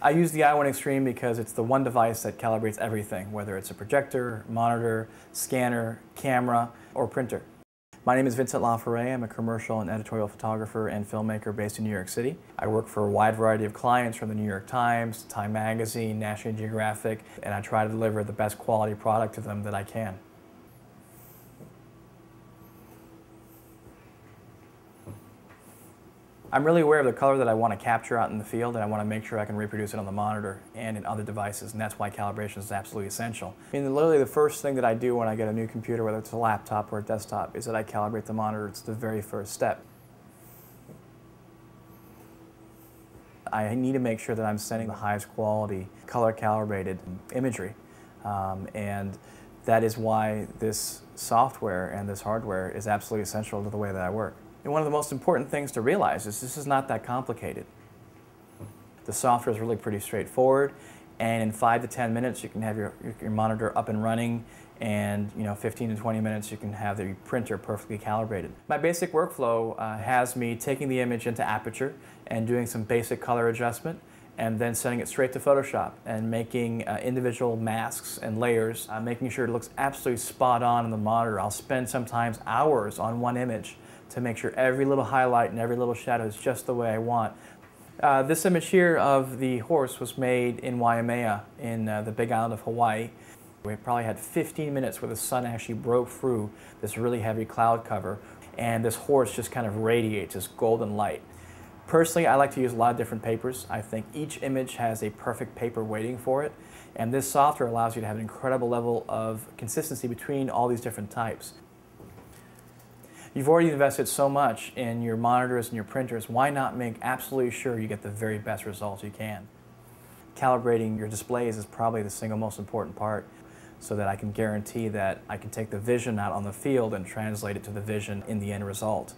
I use the i1Xtreme because it's the one device that calibrates everything, whether it's a projector, monitor, scanner, camera, or printer. My name is Vincent LaForet. I'm a commercial and editorial photographer and filmmaker based in New York City. I work for a wide variety of clients from the New York Times, Time Magazine, National Geographic, and I try to deliver the best quality product to them that I can. I'm really aware of the color that I want to capture out in the field and I want to make sure I can reproduce it on the monitor and in other devices and that's why calibration is absolutely essential. I mean literally the first thing that I do when I get a new computer, whether it's a laptop or a desktop, is that I calibrate the monitor. It's the very first step. I need to make sure that I'm sending the highest quality color calibrated imagery um, and that is why this software and this hardware is absolutely essential to the way that I work. And one of the most important things to realize is this is not that complicated. The software is really pretty straightforward, and in five to 10 minutes you can have your, your monitor up and running, and you know, 15 to 20 minutes you can have the printer perfectly calibrated. My basic workflow uh, has me taking the image into Aperture and doing some basic color adjustment, and then sending it straight to Photoshop and making uh, individual masks and layers, uh, making sure it looks absolutely spot on in the monitor. I'll spend sometimes hours on one image to make sure every little highlight and every little shadow is just the way I want. Uh, this image here of the horse was made in Waimea in uh, the big island of Hawaii. We probably had 15 minutes where the sun actually broke through this really heavy cloud cover and this horse just kind of radiates this golden light. Personally, I like to use a lot of different papers. I think each image has a perfect paper waiting for it and this software allows you to have an incredible level of consistency between all these different types. You've already invested so much in your monitors and your printers, why not make absolutely sure you get the very best results you can? Calibrating your displays is probably the single most important part so that I can guarantee that I can take the vision out on the field and translate it to the vision in the end result.